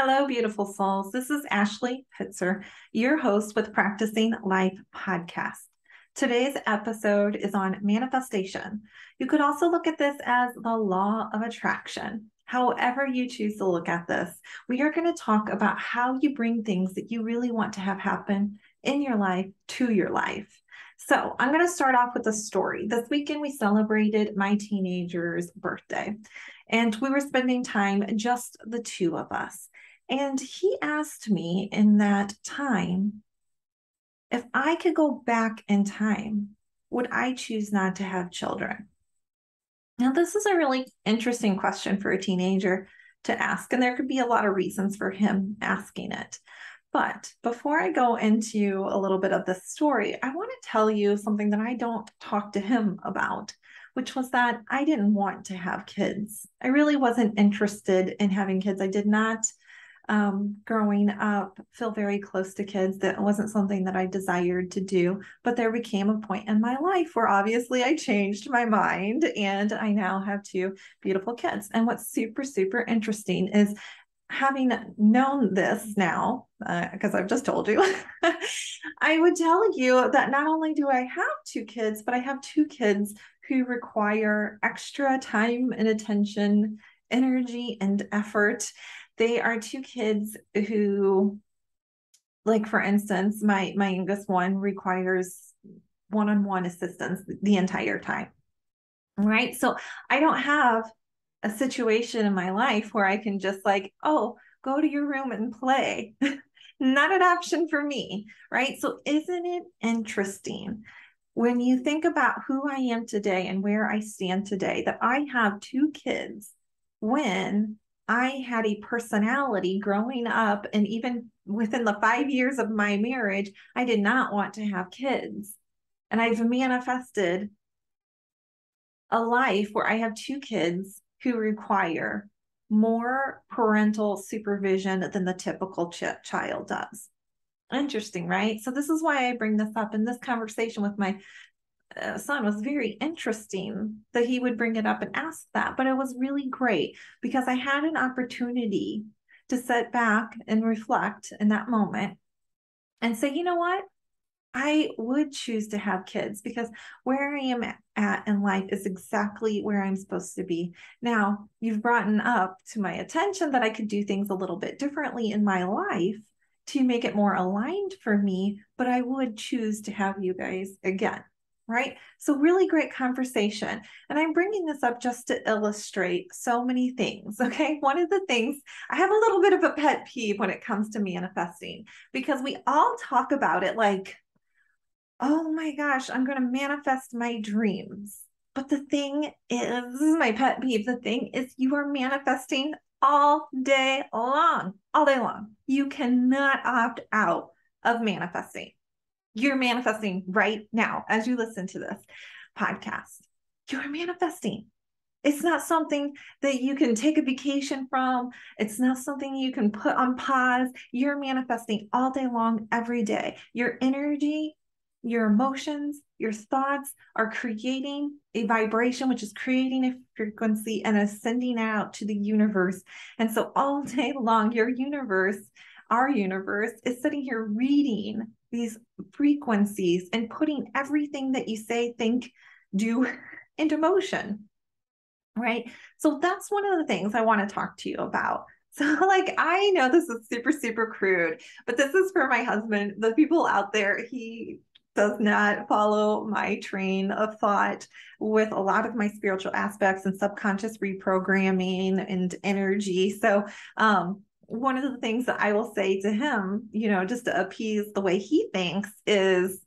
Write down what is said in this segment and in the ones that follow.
Hello, beautiful souls. This is Ashley Pitzer, your host with Practicing Life podcast. Today's episode is on manifestation. You could also look at this as the law of attraction. However, you choose to look at this, we are going to talk about how you bring things that you really want to have happen in your life to your life. So, I'm going to start off with a story. This weekend, we celebrated my teenager's birthday, and we were spending time just the two of us. And he asked me in that time if I could go back in time, would I choose not to have children? Now, this is a really interesting question for a teenager to ask, and there could be a lot of reasons for him asking it. But before I go into a little bit of the story, I want to tell you something that I don't talk to him about, which was that I didn't want to have kids. I really wasn't interested in having kids. I did not um, growing up feel very close to kids. That wasn't something that I desired to do. But there became a point in my life where obviously I changed my mind and I now have two beautiful kids. And what's super, super interesting is having known this now, because uh, I've just told you, I would tell you that not only do I have two kids, but I have two kids who require extra time and attention, energy, and effort they are two kids who like for instance my my youngest one requires one-on-one assistance the entire time right? So i don't have a situation in my life where i can just like oh go to your room and play. Not an option for me right? So isn't it interesting when you think about who i am today and where i stand today that i have two kids when I had a personality growing up, and even within the five years of my marriage, I did not want to have kids. And I've manifested a life where I have two kids who require more parental supervision than the typical ch- child does. Interesting, right? So, this is why I bring this up in this conversation with my Uh, son was very interesting that he would bring it up and ask that. But it was really great because I had an opportunity to sit back and reflect in that moment and say, you know what? I would choose to have kids because where I am at in life is exactly where I'm supposed to be. Now, you've brought up to my attention that I could do things a little bit differently in my life to make it more aligned for me, but I would choose to have you guys again right? So, really great conversation. And I'm bringing this up just to illustrate so many things. Okay. One of the things I have a little bit of a pet peeve when it comes to manifesting because we all talk about it like, oh my gosh, I'm going to manifest my dreams. But the thing is, this is my pet peeve. The thing is, you are manifesting all day long, all day long. You cannot opt out of manifesting you're manifesting right now as you listen to this podcast. You're manifesting. It's not something that you can take a vacation from. It's not something you can put on pause. You're manifesting all day long, every day. Your energy, your emotions, your thoughts are creating a vibration, which is creating a frequency and is sending out to the universe. And so all day long, your universe, our universe, is sitting here reading these frequencies and putting everything that you say, think, do into motion. Right. So that's one of the things I want to talk to you about. So, like, I know this is super, super crude, but this is for my husband. The people out there, he does not follow my train of thought with a lot of my spiritual aspects and subconscious reprogramming and energy. So, um, one of the things that I will say to him, you know, just to appease the way he thinks is,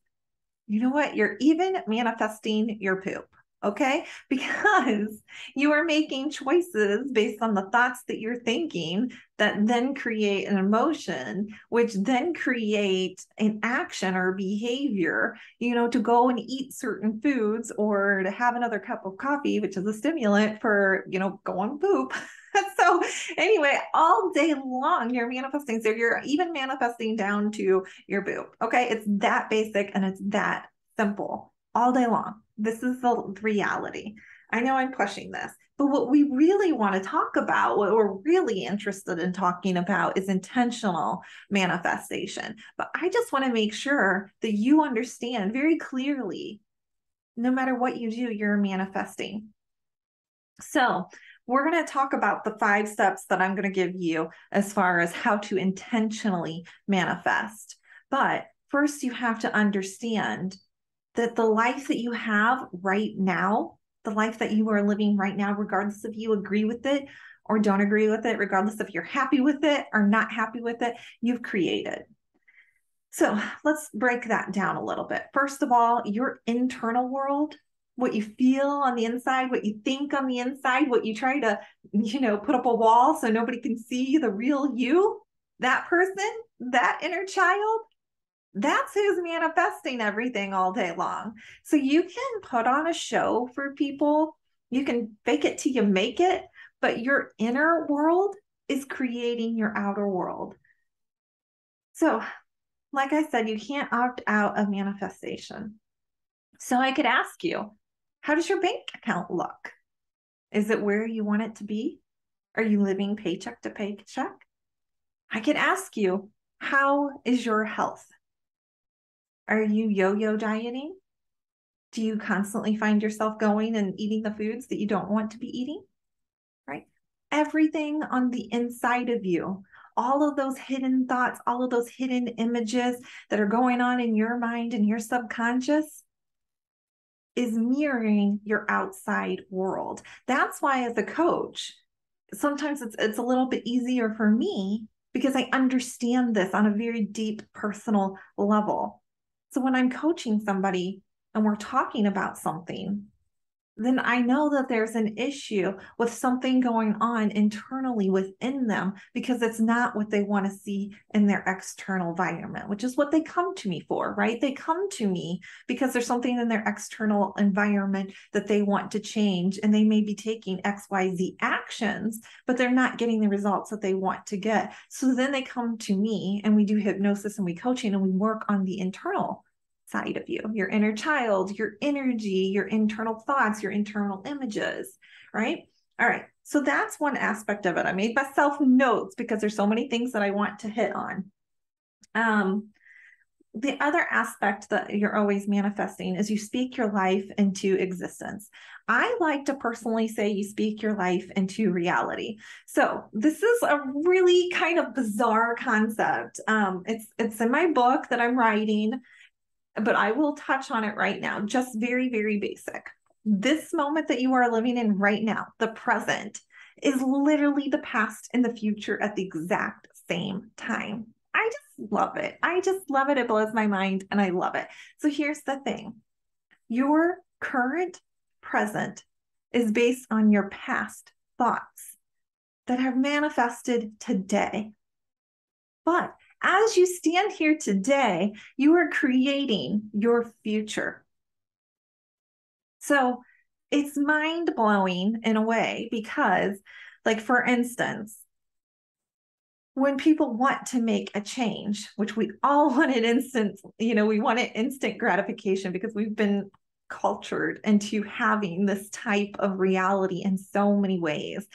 you know what? You're even manifesting your poop. Okay. Because you are making choices based on the thoughts that you're thinking that then create an emotion, which then create an action or behavior, you know, to go and eat certain foods or to have another cup of coffee, which is a stimulant for, you know, going poop. so anyway, all day long you're manifesting. So you're even manifesting down to your boob. Okay. It's that basic and it's that simple all day long. This is the reality. I know I'm pushing this, But what we really want to talk about, what we're really interested in talking about, is intentional manifestation. But I just want to make sure that you understand very clearly no matter what you do, you're manifesting. So, we're going to talk about the five steps that I'm going to give you as far as how to intentionally manifest. But first, you have to understand that the life that you have right now, the life that you are living right now, regardless if you agree with it or don't agree with it, regardless if you're happy with it or not happy with it, you've created. So let's break that down a little bit. First of all, your internal world, what you feel on the inside, what you think on the inside, what you try to, you know, put up a wall so nobody can see the real you, that person, that inner child, that's who's manifesting everything all day long. So you can put on a show for people, you can fake it till you make it, but your inner world is creating your outer world. So, like I said, you can't opt out of manifestation. So I could ask you, how does your bank account look? Is it where you want it to be? Are you living paycheck to paycheck? I could ask you, how is your health? Are you yo yo dieting? Do you constantly find yourself going and eating the foods that you don't want to be eating? Right? Everything on the inside of you, all of those hidden thoughts, all of those hidden images that are going on in your mind and your subconscious is mirroring your outside world. That's why, as a coach, sometimes it's, it's a little bit easier for me because I understand this on a very deep personal level. So when I'm coaching somebody and we're talking about something, then I know that there's an issue with something going on internally within them because it's not what they want to see in their external environment, which is what they come to me for, right? They come to me because there's something in their external environment that they want to change and they may be taking XYZ actions, but they're not getting the results that they want to get. So then they come to me and we do hypnosis and we coaching and we work on the internal side of you, your inner child, your energy, your internal thoughts, your internal images, right? All right. So that's one aspect of it. I made myself notes because there's so many things that I want to hit on. Um, the other aspect that you're always manifesting is you speak your life into existence. I like to personally say you speak your life into reality. So this is a really kind of bizarre concept. Um, it's it's in my book that I'm writing but I will touch on it right now, just very, very basic. This moment that you are living in right now, the present, is literally the past and the future at the exact same time. I just love it. I just love it. It blows my mind and I love it. So here's the thing your current present is based on your past thoughts that have manifested today. But as you stand here today, you are creating your future. So it's mind blowing in a way because, like, for instance, when people want to make a change, which we all want wanted instant, you know, we want wanted instant gratification because we've been cultured into having this type of reality in so many ways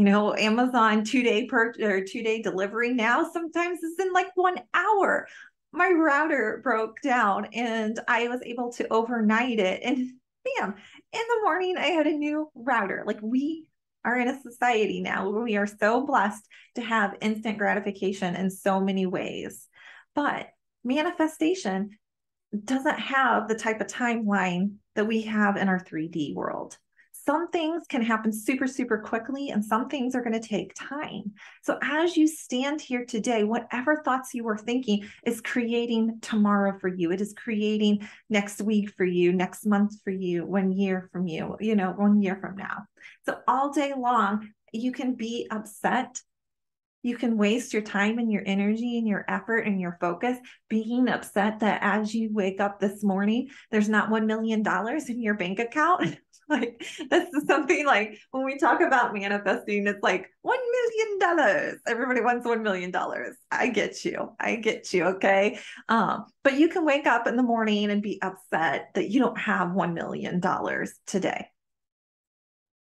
you know amazon two day per or two day delivery now sometimes is in like one hour. My router broke down and i was able to overnight it and bam in the morning i had a new router. Like we are in a society now where we are so blessed to have instant gratification in so many ways. But manifestation doesn't have the type of timeline that we have in our 3D world some things can happen super, super quickly, and some things are going to take time. So, as you stand here today, whatever thoughts you were thinking is creating tomorrow for you. It is creating next week for you, next month for you, one year from you, you know, one year from now. So, all day long, you can be upset you can waste your time and your energy and your effort and your focus being upset that as you wake up this morning, there's not $1 million in your bank account. like, this is something like when we talk about manifesting, it's like $1 million. Everybody wants $1 million. I get you. I get you. Okay. Um, but you can wake up in the morning and be upset that you don't have $1 million today.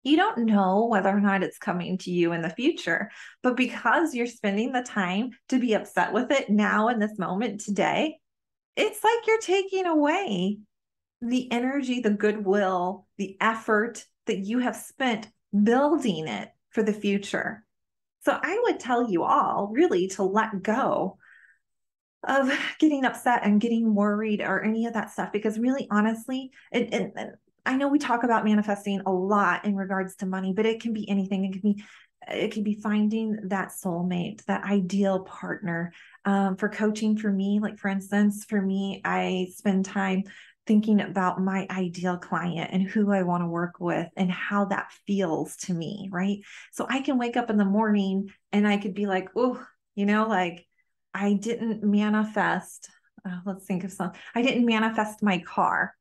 You don't know whether or not it's coming to you in the future, but because you're spending the time to be upset with it now in this moment today, it's like you're taking away the energy, the goodwill, the effort that you have spent building it for the future. So I would tell you all really to let go of getting upset and getting worried or any of that stuff because really honestly it, it, i know we talk about manifesting a lot in regards to money but it can be anything it can be it can be finding that soulmate that ideal partner um, for coaching for me like for instance for me i spend time thinking about my ideal client and who I want to work with and how that feels to me, right? So I can wake up in the morning and I could be like, oh, you know, like I didn't manifest. Uh, let's think of some. I didn't manifest my car.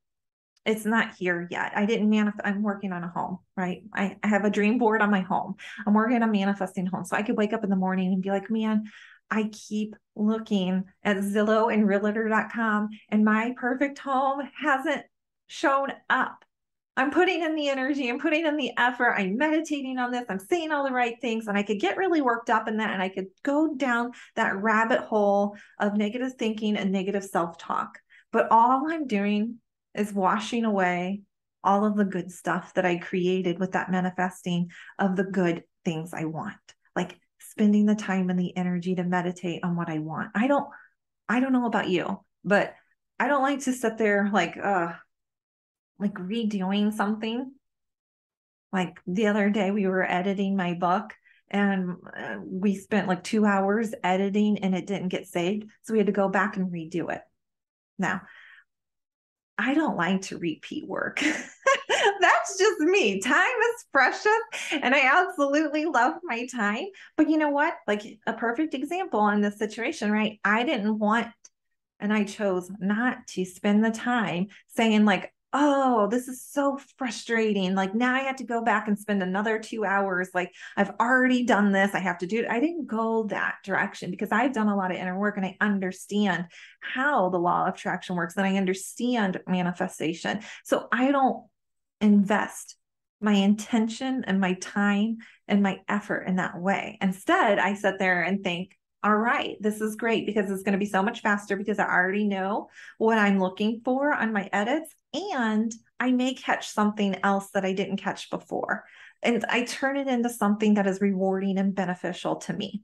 It's not here yet. I didn't manifest. I'm working on a home, right? I, I have a dream board on my home. I'm working on manifesting home. So I could wake up in the morning and be like, man, I keep looking at Zillow and realtor.com and my perfect home hasn't shown up. I'm putting in the energy, I'm putting in the effort, I'm meditating on this, I'm saying all the right things, and I could get really worked up in that and I could go down that rabbit hole of negative thinking and negative self talk. But all I'm doing is washing away all of the good stuff that I created with that manifesting of the good things I want. Spending the time and the energy to meditate on what I want. I don't I don't know about you, but I don't like to sit there like uh like redoing something. Like the other day we were editing my book and uh, we spent like 2 hours editing and it didn't get saved, so we had to go back and redo it. Now, I don't like to repeat work. That's just me. Time is precious and I absolutely love my time. But you know what? Like a perfect example in this situation, right? I didn't want and I chose not to spend the time saying, like, oh, this is so frustrating. Like now I have to go back and spend another two hours. Like I've already done this. I have to do it. I didn't go that direction because I've done a lot of inner work and I understand how the law of attraction works and I understand manifestation. So I don't invest my intention and my time and my effort in that way. Instead, I sit there and think, all right, this is great because it's going to be so much faster because I already know what I'm looking for on my edits and I may catch something else that I didn't catch before. And I turn it into something that is rewarding and beneficial to me.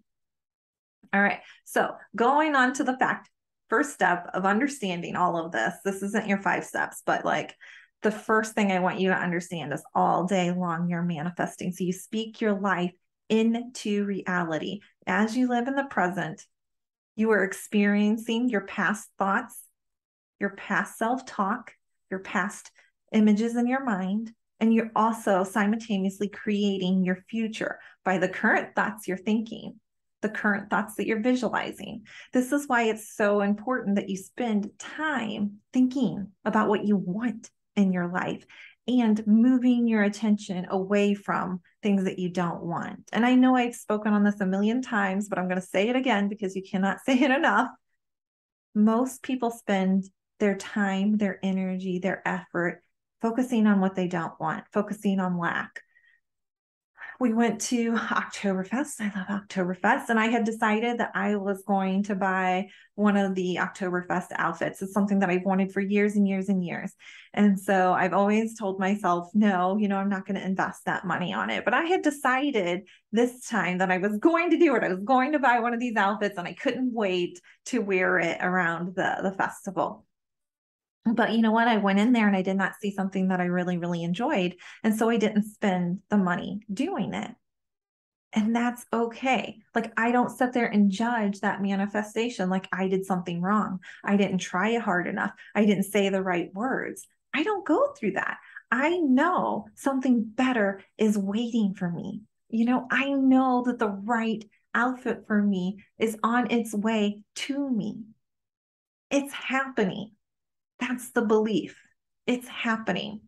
All right. So, going on to the fact, first step of understanding all of this, this isn't your five steps, but like the first thing I want you to understand is all day long you're manifesting. So, you speak your life into reality. As you live in the present, you are experiencing your past thoughts, your past self talk, your past images in your mind, and you're also simultaneously creating your future by the current thoughts you're thinking, the current thoughts that you're visualizing. This is why it's so important that you spend time thinking about what you want in your life and moving your attention away from things that you don't want. And I know I've spoken on this a million times, but I'm going to say it again because you cannot say it enough. Most people spend their time, their energy, their effort focusing on what they don't want, focusing on lack, we went to Oktoberfest. I love Oktoberfest. And I had decided that I was going to buy one of the Oktoberfest outfits. It's something that I've wanted for years and years and years. And so I've always told myself, no, you know, I'm not going to invest that money on it. But I had decided this time that I was going to do it. I was going to buy one of these outfits and I couldn't wait to wear it around the, the festival. But you know what? I went in there and I did not see something that I really, really enjoyed. And so I didn't spend the money doing it. And that's okay. Like, I don't sit there and judge that manifestation like I did something wrong. I didn't try it hard enough. I didn't say the right words. I don't go through that. I know something better is waiting for me. You know, I know that the right outfit for me is on its way to me. It's happening. That's the belief. It's happening.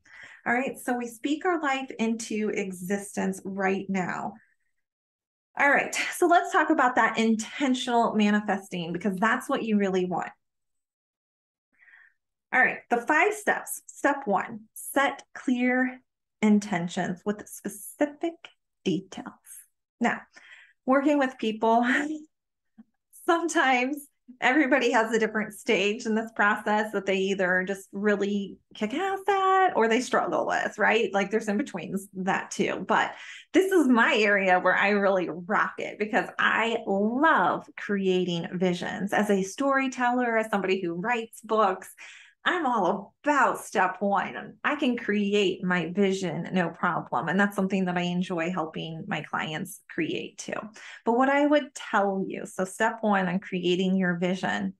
All right. So we speak our life into existence right now. All right. So let's talk about that intentional manifesting because that's what you really want. All right. The five steps. Step one set clear intentions with specific details. Now, working with people, sometimes everybody has a different stage in this process that they either just really kick ass at or they struggle with, right? Like there's in betweens that too. But this is my area where I really rock it because I love creating visions as a storyteller, as somebody who writes books. I'm all about step one. I can create my vision no problem. And that's something that I enjoy helping my clients create too. But what I would tell you so, step one on creating your vision,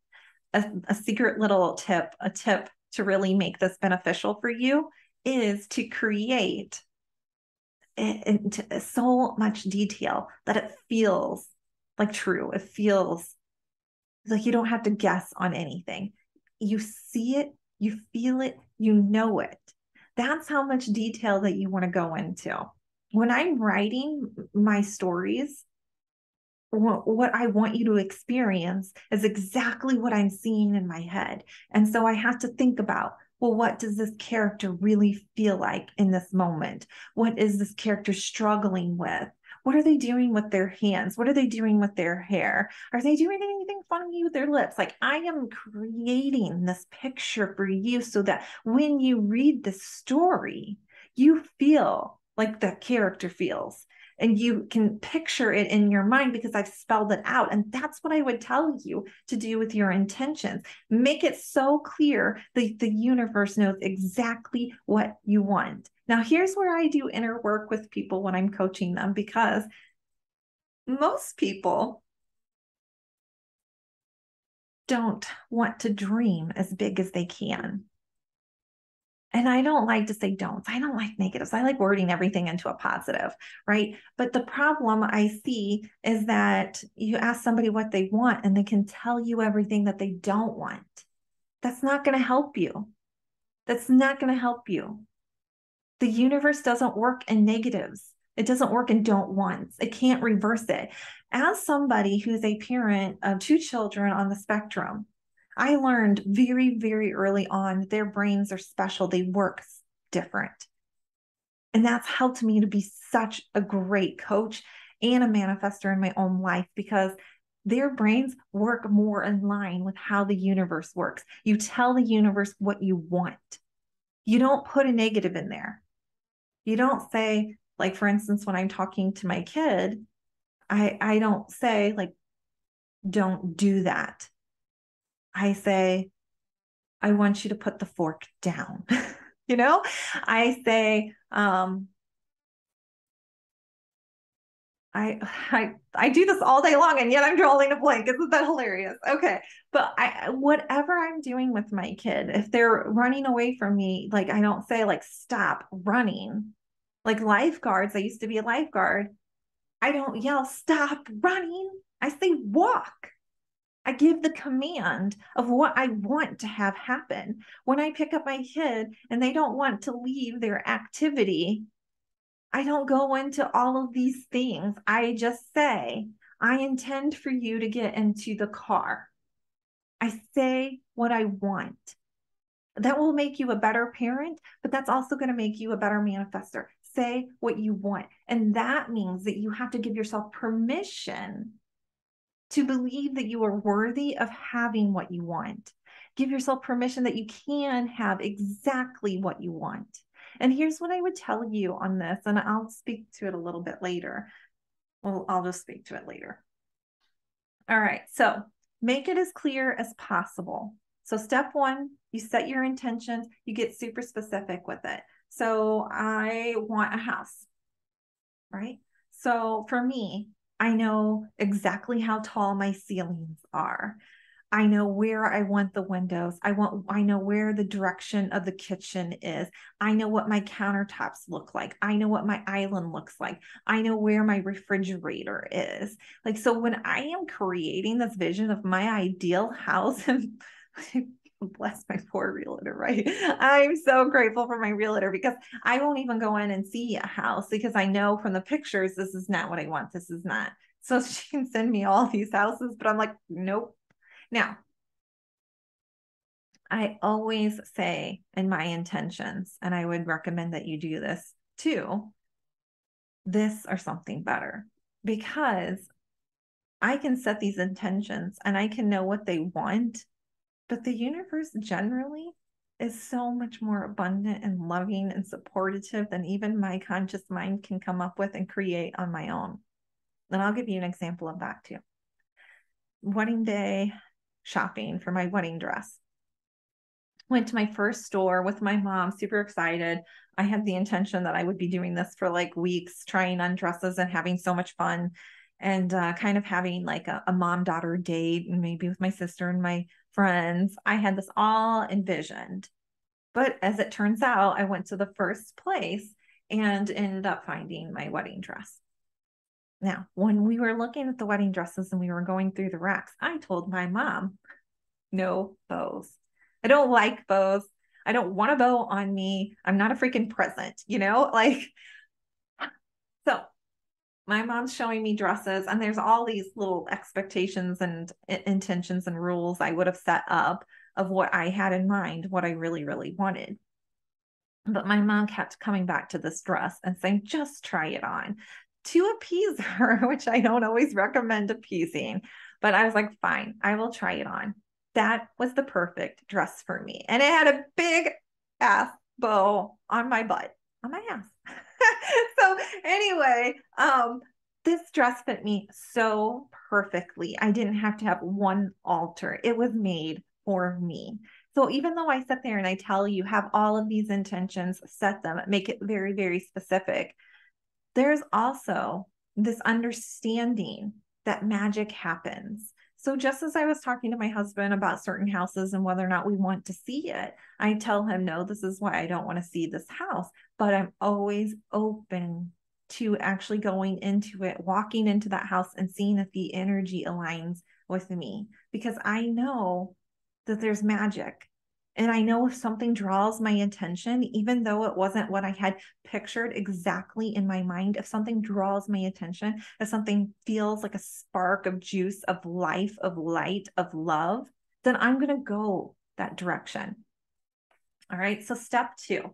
a, a secret little tip, a tip to really make this beneficial for you is to create into so much detail that it feels like true. It feels like you don't have to guess on anything you see it, you feel it, you know it. That's how much detail that you want to go into. When I'm writing my stories, what I want you to experience is exactly what I'm seeing in my head. And so I have to think about well, what does this character really feel like in this moment? What is this character struggling with? What are they doing with their hands? What are they doing with their hair? Are they doing anything funny with their lips? Like I am creating this picture for you so that when you read the story, you feel like the character feels and you can picture it in your mind because I've spelled it out. And that's what I would tell you to do with your intentions. Make it so clear that the universe knows exactly what you want. Now, here's where I do inner work with people when I'm coaching them because most people don't want to dream as big as they can. And I don't like to say don'ts. I don't like negatives. I like wording everything into a positive, right? But the problem I see is that you ask somebody what they want and they can tell you everything that they don't want. That's not going to help you. That's not going to help you. The universe doesn't work in negatives. It doesn't work in don't wants. It can't reverse it. As somebody who's a parent of two children on the spectrum, I learned very, very early on their brains are special, they work different. And that's helped me to be such a great coach and a manifester in my own life because their brains work more in line with how the universe works. You tell the universe what you want. You don't put a negative in there. You don't say, like, for instance, when I'm talking to my kid, I, I don't say, like, don't do that. I say, I want you to put the fork down. you know, I say, um, I, I I do this all day long and yet I'm drawing a blank. Isn't that hilarious? Okay. But I whatever I'm doing with my kid, if they're running away from me, like I don't say like stop running. Like lifeguards, I used to be a lifeguard. I don't yell stop running. I say walk. I give the command of what I want to have happen. When I pick up my kid and they don't want to leave their activity, I don't go into all of these things. I just say, I intend for you to get into the car. I say what I want. That will make you a better parent, but that's also going to make you a better manifester. Say what you want. And that means that you have to give yourself permission to believe that you are worthy of having what you want. Give yourself permission that you can have exactly what you want. And here's what I would tell you on this, and I'll speak to it a little bit later. Well, I'll just speak to it later. All right, so make it as clear as possible. So, step one, you set your intentions, you get super specific with it. So, I want a house, right? So, for me, I know exactly how tall my ceilings are. I know where I want the windows. I want I know where the direction of the kitchen is. I know what my countertops look like. I know what my island looks like. I know where my refrigerator is. Like so when I am creating this vision of my ideal house and bless my poor realtor, right? I'm so grateful for my realtor because I won't even go in and see a house because I know from the pictures this is not what I want. This is not. So she can send me all these houses, but I'm like, nope. Now, I always say in my intentions, and I would recommend that you do this too this or something better because I can set these intentions and I can know what they want, but the universe generally is so much more abundant and loving and supportive than even my conscious mind can come up with and create on my own. And I'll give you an example of that too. Wedding day shopping for my wedding dress. Went to my first store with my mom, super excited. I had the intention that I would be doing this for like weeks, trying on dresses and having so much fun and uh, kind of having like a, a mom daughter date, and maybe with my sister and my friends. I had this all envisioned. But as it turns out, I went to the first place and ended up finding my wedding dress. Now, when we were looking at the wedding dresses and we were going through the racks, I told my mom, no bows. I don't like bows. I don't want a bow on me. I'm not a freaking present, you know? Like, so my mom's showing me dresses, and there's all these little expectations and intentions and rules I would have set up of what I had in mind, what I really, really wanted. But my mom kept coming back to this dress and saying, just try it on to appease her, which I don't always recommend appeasing. But I was like, fine, I will try it on. That was the perfect dress for me. And it had a big ass bow on my butt, on my ass. so anyway, um, this dress fit me so perfectly. I didn't have to have one alter. It was made for me. So even though I sit there and I tell you have all of these intentions, set them, make it very, very specific, there's also this understanding that magic happens. So, just as I was talking to my husband about certain houses and whether or not we want to see it, I tell him, no, this is why I don't want to see this house. But I'm always open to actually going into it, walking into that house and seeing if the energy aligns with me because I know that there's magic and I know if something draws my attention, even though it wasn't what I had pictured exactly in my mind, if something draws my attention, if something feels like a spark of juice, of life, of light, of love, then I'm going to go that direction. All right. So, step two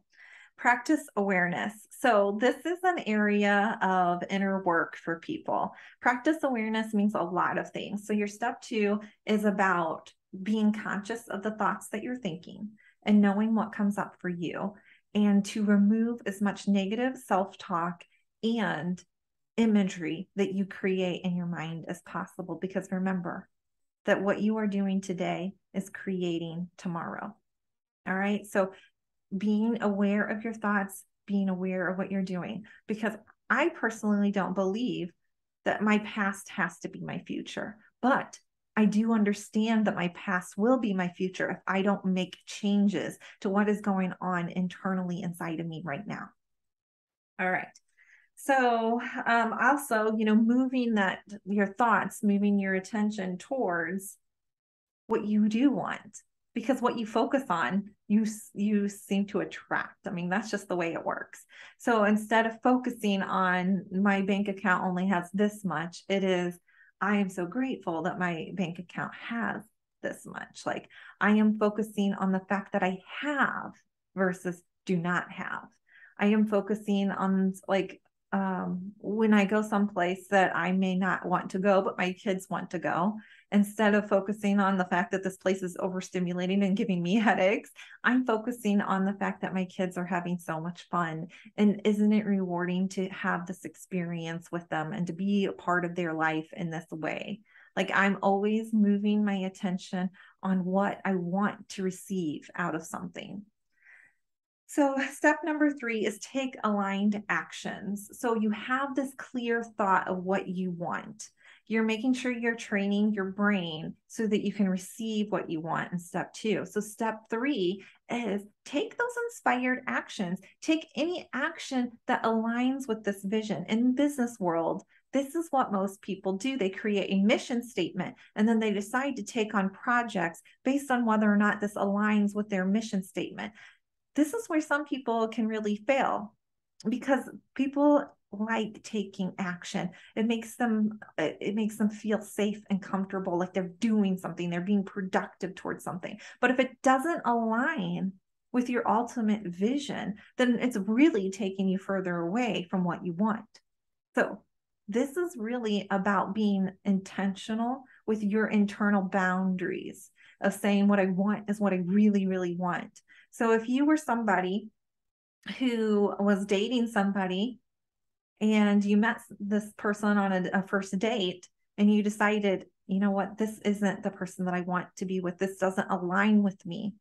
practice awareness. So, this is an area of inner work for people. Practice awareness means a lot of things. So, your step two is about being conscious of the thoughts that you're thinking and knowing what comes up for you, and to remove as much negative self talk and imagery that you create in your mind as possible. Because remember that what you are doing today is creating tomorrow. All right. So being aware of your thoughts, being aware of what you're doing, because I personally don't believe that my past has to be my future, but I do understand that my past will be my future if I don't make changes to what is going on internally inside of me right now. All right. So, um, also, you know, moving that your thoughts, moving your attention towards what you do want, because what you focus on, you you seem to attract. I mean, that's just the way it works. So instead of focusing on my bank account only has this much, it is I am so grateful that my bank account has this much. Like I am focusing on the fact that I have versus do not have. I am focusing on like um, when I go someplace that I may not want to go, but my kids want to go, instead of focusing on the fact that this place is overstimulating and giving me headaches, I'm focusing on the fact that my kids are having so much fun. And isn't it rewarding to have this experience with them and to be a part of their life in this way? Like I'm always moving my attention on what I want to receive out of something. So, step number three is take aligned actions. So, you have this clear thought of what you want. You're making sure you're training your brain so that you can receive what you want in step two. So, step three is take those inspired actions. Take any action that aligns with this vision. In business world, this is what most people do. They create a mission statement and then they decide to take on projects based on whether or not this aligns with their mission statement this is where some people can really fail because people like taking action it makes them uh, it makes them feel safe and comfortable like they're doing something they're being productive towards something but if it doesn't align with your ultimate vision, then it's really taking you further away from what you want. So, this is really about being intentional with your internal boundaries of saying what I want is what I really, really want. So, if you were somebody who was dating somebody and you met this person on a, a first date and you decided, you know what, this isn't the person that I want to be with, this doesn't align with me,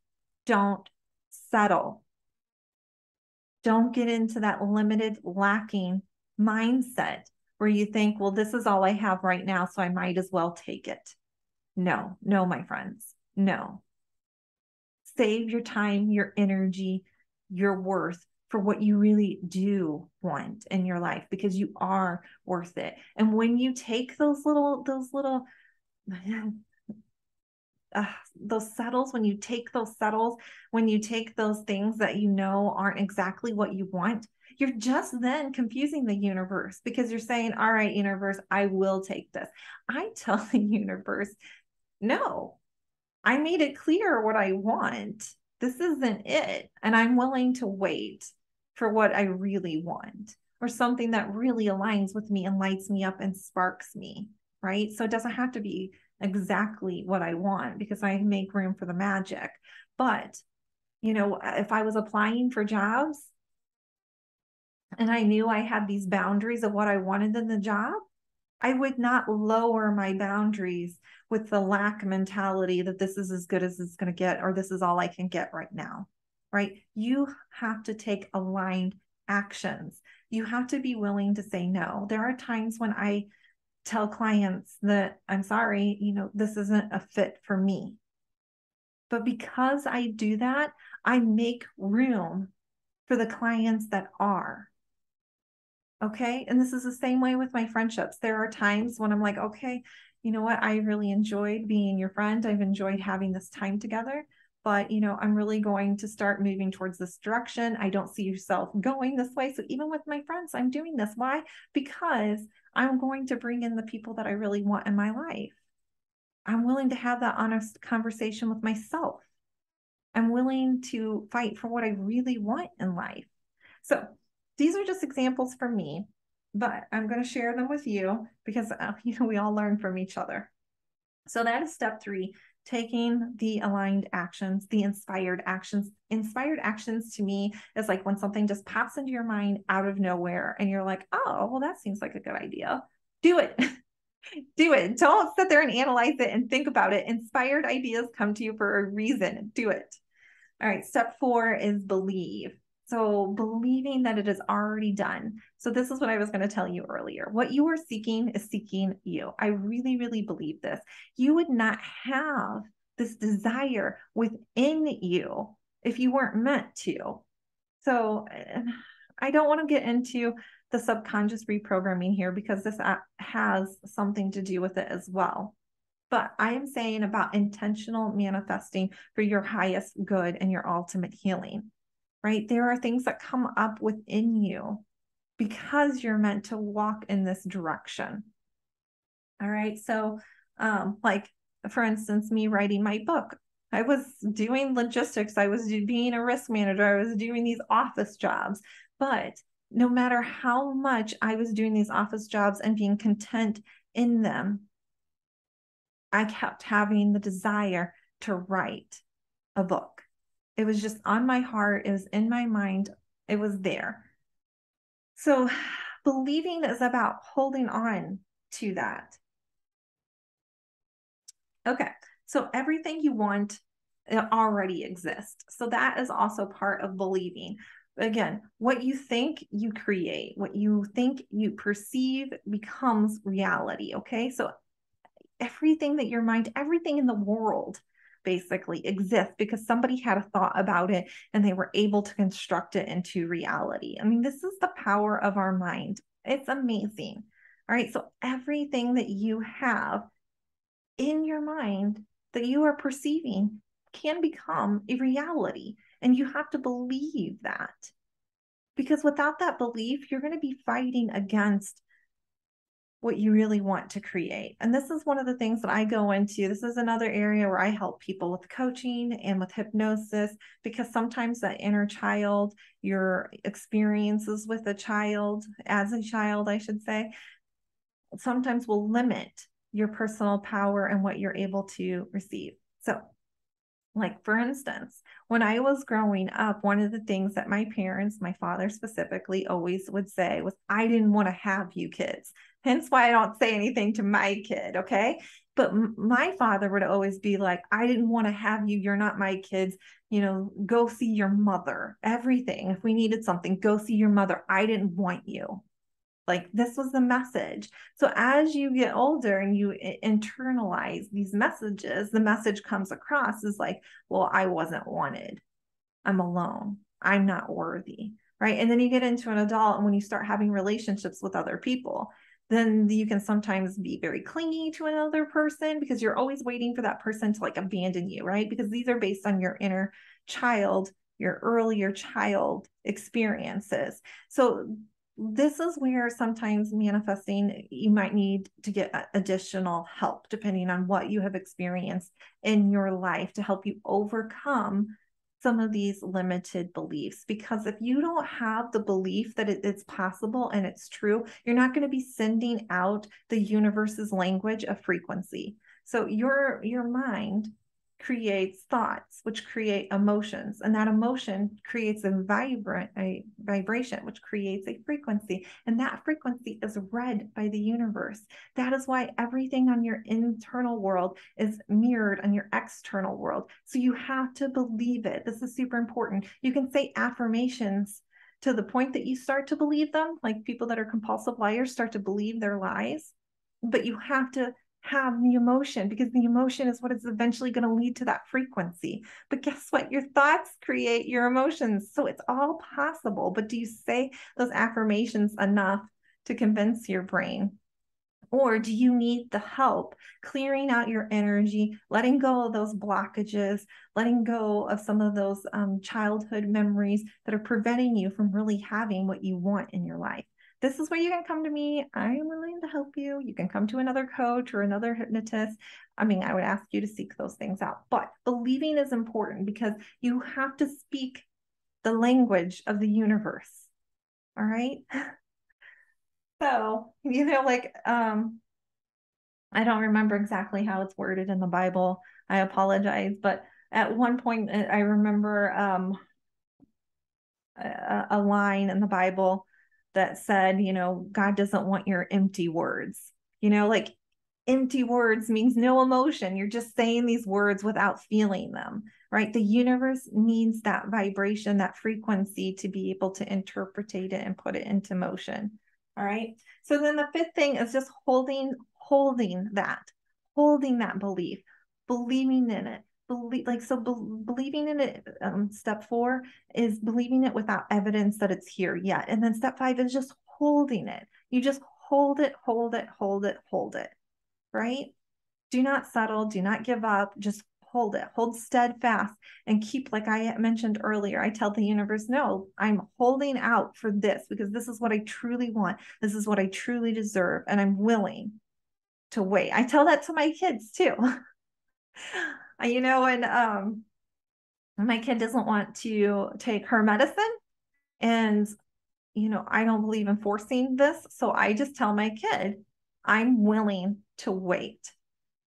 don't settle. Don't get into that limited, lacking mindset where you think, well, this is all I have right now, so I might as well take it. No, no, my friends, no. Save your time, your energy, your worth for what you really do want in your life because you are worth it. And when you take those little, those little, uh, those settles, when you take those settles, when you take those things that you know aren't exactly what you want, you're just then confusing the universe because you're saying, All right, universe, I will take this. I tell the universe, No, I made it clear what I want. This isn't it. And I'm willing to wait for what I really want or something that really aligns with me and lights me up and sparks me. Right. So it doesn't have to be exactly what I want because I make room for the magic. But, you know, if I was applying for jobs and I knew I had these boundaries of what I wanted in the job, I would not lower my boundaries with the lack mentality that this is as good as it's going to get or this is all I can get right now. Right? You have to take aligned actions. You have to be willing to say no. There are times when I tell clients that I'm sorry, you know, this isn't a fit for me. But because I do that, I make room for the clients that are. Okay. And this is the same way with my friendships. There are times when I'm like, okay, you know what? I really enjoyed being your friend. I've enjoyed having this time together but you know i'm really going to start moving towards this direction i don't see yourself going this way so even with my friends i'm doing this why because i'm going to bring in the people that i really want in my life i'm willing to have that honest conversation with myself i'm willing to fight for what i really want in life so these are just examples for me but i'm going to share them with you because uh, you know we all learn from each other so that is step three taking the aligned actions, the inspired actions. Inspired actions to me is like when something just pops into your mind out of nowhere and you're like, oh, well, that seems like a good idea. Do it. Do it. Don't sit there and analyze it and think about it. Inspired ideas come to you for a reason. Do it. All right. Step four is believe. So, believing that it is already done. So, this is what I was going to tell you earlier. What you are seeking is seeking you. I really, really believe this. You would not have this desire within you if you weren't meant to. So, I don't want to get into the subconscious reprogramming here because this uh, has something to do with it as well. But I am saying about intentional manifesting for your highest good and your ultimate healing right? There are things that come up within you because you're meant to walk in this direction. All right. So, um, like for instance, me writing my book, I was doing logistics, I was being a risk manager, I was doing these office jobs. But no matter how much I was doing these office jobs and being content in them, I kept having the desire to write a book. It was just on my heart, it was in my mind, it was there. So, believing is about holding on to that. Okay, so everything you want already exists. So, that is also part of believing. Again, what you think you create, what you think you perceive becomes reality. Okay, so everything that your mind, everything in the world basically exists because somebody had a thought about it and they were able to construct it into reality. I mean, this is the power of our mind. It's amazing. All right. So everything that you have in your mind that you are perceiving can become a reality. And you have to believe that. Because without that belief, you're going to be fighting against what you really want to create. And this is one of the things that I go into. This is another area where I help people with coaching and with hypnosis because sometimes that inner child, your experiences with a child, as a child, I should say, sometimes will limit your personal power and what you're able to receive. So, like for instance, when I was growing up, one of the things that my parents, my father specifically, always would say was, I didn't want to have you kids. Hence why I don't say anything to my kid. Okay. But m- my father would always be like, I didn't want to have you. You're not my kids. You know, go see your mother. Everything. If we needed something, go see your mother. I didn't want you. Like this was the message. So as you get older and you internalize these messages, the message comes across is like, well, I wasn't wanted. I'm alone. I'm not worthy. Right. And then you get into an adult, and when you start having relationships with other people, then you can sometimes be very clingy to another person because you're always waiting for that person to like abandon you, right? Because these are based on your inner child, your earlier child experiences. So this is where sometimes manifesting you might need to get additional help depending on what you have experienced in your life to help you overcome some of these limited beliefs because if you don't have the belief that it's possible and it's true you're not going to be sending out the universe's language of frequency. So your your mind creates thoughts, which create emotions, and that emotion creates a vibrant a vibration, which creates a frequency, and that frequency is read by the universe. That is why everything on your internal world is mirrored on your external world. So you have to believe it. This is super important. You can say affirmations to the point that you start to believe them, like people that are compulsive liars start to believe their lies, but you have to have the emotion because the emotion is what is eventually going to lead to that frequency. But guess what? Your thoughts create your emotions. So it's all possible. But do you say those affirmations enough to convince your brain? Or do you need the help clearing out your energy, letting go of those blockages, letting go of some of those um, childhood memories that are preventing you from really having what you want in your life? This is where you can come to me. I am willing to help you. You can come to another coach or another hypnotist. I mean, I would ask you to seek those things out. But believing is important because you have to speak the language of the universe. All right. So, you know, like, um, I don't remember exactly how it's worded in the Bible. I apologize. But at one point, I remember um, a, a line in the Bible that said, you know, God doesn't want your empty words. You know, like empty words means no emotion. You're just saying these words without feeling them, right? The universe needs that vibration, that frequency to be able to interpretate it and put it into motion. All right. So then the fifth thing is just holding, holding that, holding that belief, believing in it, believe like so be- believing in it um, step four is believing it without evidence that it's here yet. And then step five is just holding it. You just hold it hold it hold it hold it right? Do not settle do not give up just hold it. Hold steadfast and keep like i mentioned earlier i tell the universe no i'm holding out for this because this is what i truly want. This is what i truly deserve and i'm willing to wait. I tell that to my kids too you know, and um, my kid doesn't want to take her medicine. And, you know, I don't believe in forcing this. So I just tell my kid, I'm willing to wait.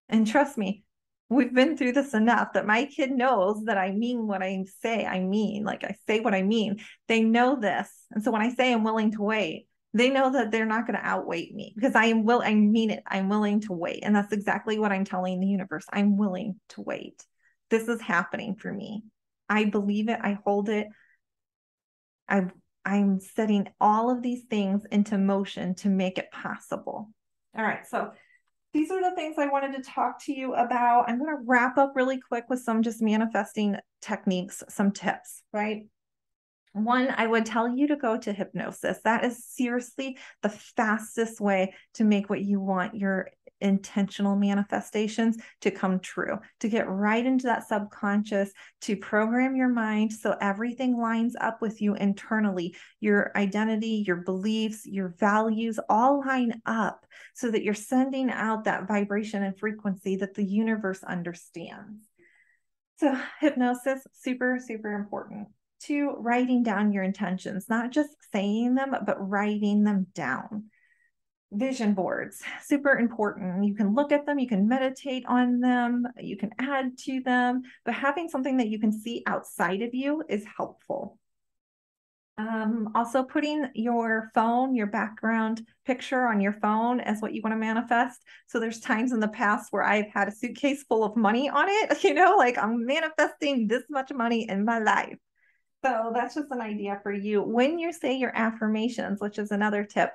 And trust me, we've been through this enough that my kid knows that I mean what I say I mean. Like I say what I mean. They know this. And so when I say I'm willing to wait, they know that they're not going to outweigh me because I am will I mean it. I'm willing to wait. And that's exactly what I'm telling the universe. I'm willing to wait. This is happening for me. I believe it. I hold it. I I'm setting all of these things into motion to make it possible. All right. So these are the things I wanted to talk to you about. I'm going to wrap up really quick with some just manifesting techniques, some tips, right? One, I would tell you to go to hypnosis. That is seriously the fastest way to make what you want your intentional manifestations to come true, to get right into that subconscious, to program your mind so everything lines up with you internally. Your identity, your beliefs, your values all line up so that you're sending out that vibration and frequency that the universe understands. So, hypnosis, super, super important to writing down your intentions, not just saying them, but writing them down. Vision boards, super important. You can look at them, you can meditate on them, you can add to them, but having something that you can see outside of you is helpful. Um, also, putting your phone, your background picture on your phone as what you want to manifest. So, there's times in the past where I've had a suitcase full of money on it, you know, like I'm manifesting this much money in my life. So that's just an idea for you. When you say your affirmations, which is another tip,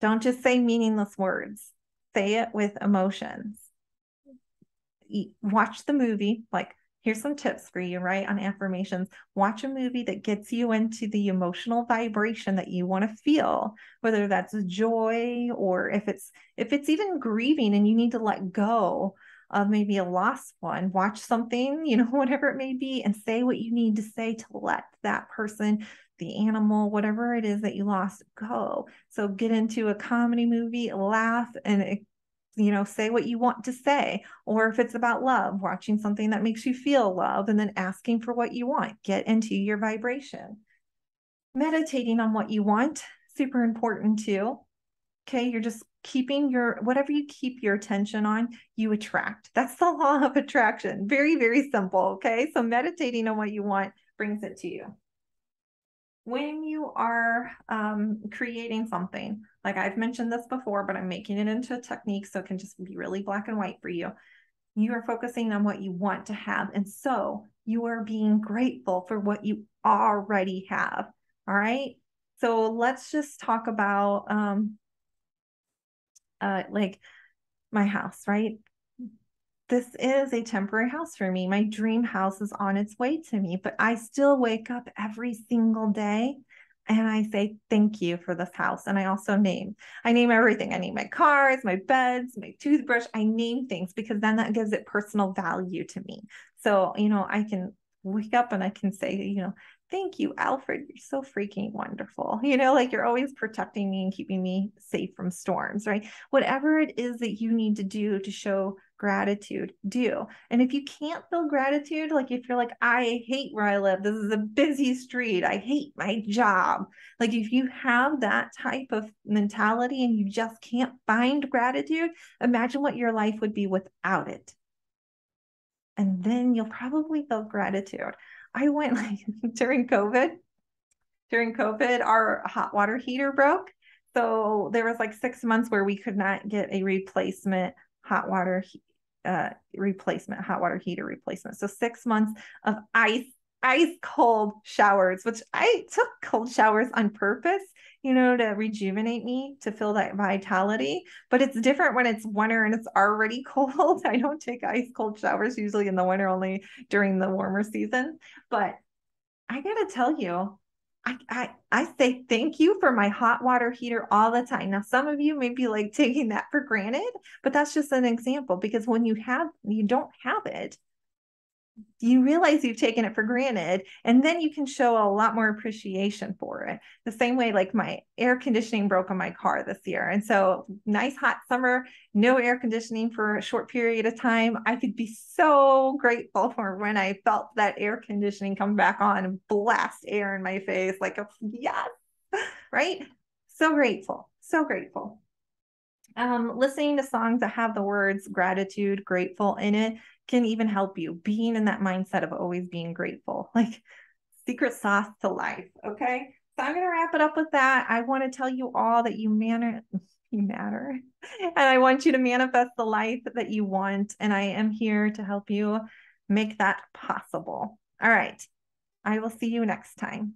don't just say meaningless words, say it with emotions. Watch the movie. Like, here's some tips for you, right? On affirmations. Watch a movie that gets you into the emotional vibration that you want to feel, whether that's joy or if it's if it's even grieving and you need to let go of maybe a lost one, watch something, you know, whatever it may be, and say what you need to say to let that person, the animal, whatever it is that you lost, go. So get into a comedy movie, laugh, and it, you know, say what you want to say. Or if it's about love, watching something that makes you feel love and then asking for what you want, get into your vibration. Meditating on what you want, super important too. Okay, you're just keeping your whatever you keep your attention on, you attract. That's the law of attraction. Very, very simple. Okay, so meditating on what you want brings it to you. When you are um, creating something, like I've mentioned this before, but I'm making it into a technique so it can just be really black and white for you. You are focusing on what you want to have. And so you are being grateful for what you already have. All right. So let's just talk about um, uh, like my house, right? This is a temporary house for me. My dream house is on its way to me, but I still wake up every single day and I say thank you for this house. And I also name, I name everything. I name my cars, my beds, my toothbrush. I name things because then that gives it personal value to me. So, you know, I can wake up and I can say, you know, thank you, Alfred. You're so freaking wonderful. You know, like you're always protecting me and keeping me safe from storms, right? Whatever it is that you need to do to show gratitude, do. And if you can't feel gratitude, like if you're like, I hate where I live, this is a busy street, I hate my job. Like if you have that type of mentality and you just can't find gratitude, imagine what your life would be without it. And then you'll probably feel gratitude. I went like during COVID, during COVID, our hot water heater broke. So there was like six months where we could not get a replacement hot water uh, replacement, hot water heater replacement. So six months of ice, ice cold showers, which I took cold showers on purpose you know, to rejuvenate me, to feel that vitality. But it's different when it's winter and it's already cold. I don't take ice cold showers usually in the winter, only during the warmer season. But I gotta tell you, I, I I say thank you for my hot water heater all the time. Now, some of you may be like taking that for granted, but that's just an example because when you have you don't have it, you realize you've taken it for granted and then you can show a lot more appreciation for it. The same way like my air conditioning broke on my car this year and so nice hot summer no air conditioning for a short period of time. I could be so grateful for when i felt that air conditioning come back on and blast air in my face like yes right? So grateful so grateful um, listening to songs that have the words gratitude, grateful in it can even help you being in that mindset of always being grateful, like secret sauce to life. Okay. So I'm going to wrap it up with that. I want to tell you all that you matter, you matter, and I want you to manifest the life that you want. And I am here to help you make that possible. All right. I will see you next time.